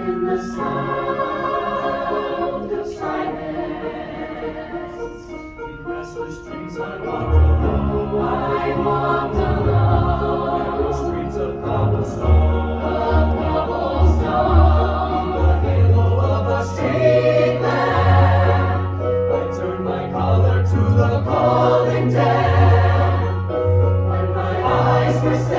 in the sound of. In restless dreams I walked alone. I walked alone. Streets of cobblestone. The of a I turned my collar to the calling dead. When my eyes were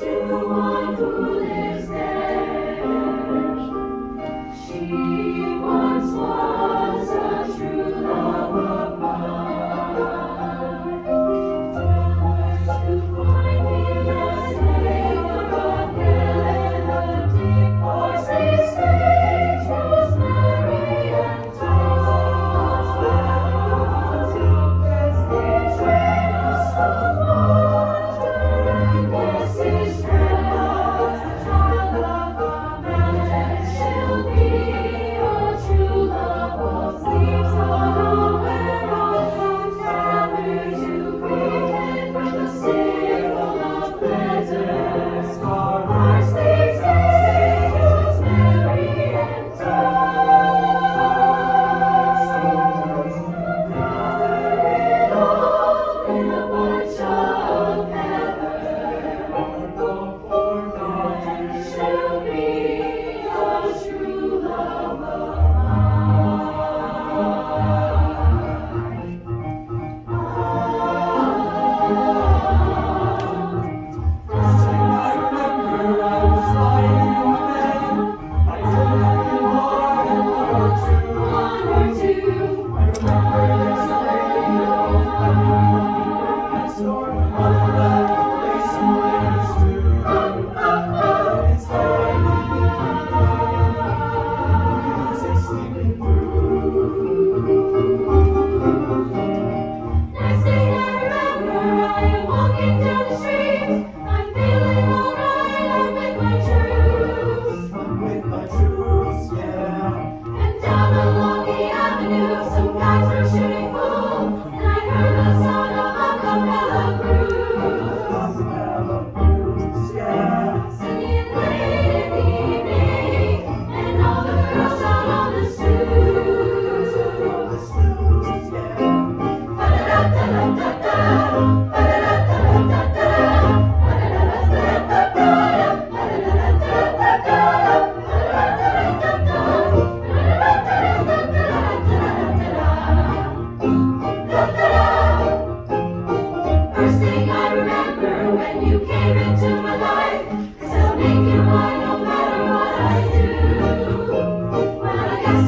to my door.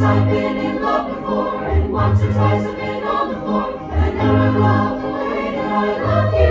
I've been in love before, and once or twice I've been on the floor, and now I'm way that I love you.